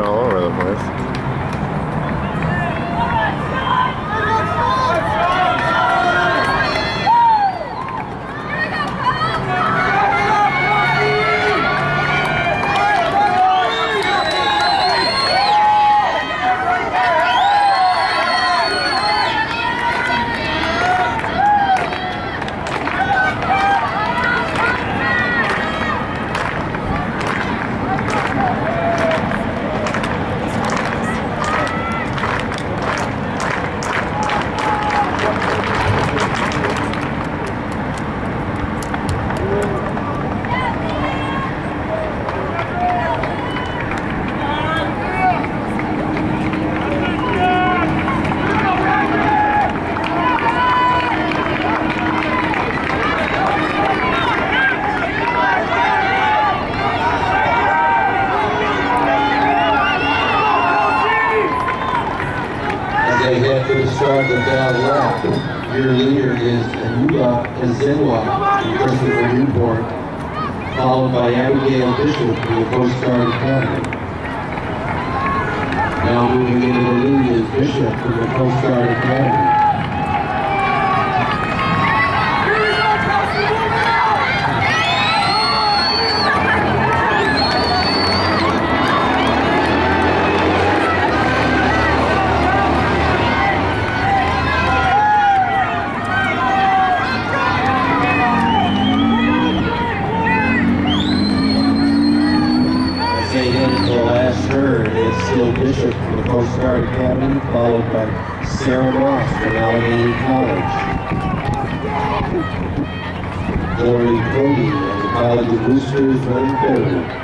all over the place. They head to start the bell lap. Your leader is Anua Ezenwa from Christopher Newport, followed by Abigail Bishop from the Coast Guard Academy. Now moving into the lead is Bishop from the Coast Guard Academy. Turn. It's still Bishop from the Coast Guard Academy, followed by Sarah Ross from Allegheny College. Lori Cody of the College of Wooster running.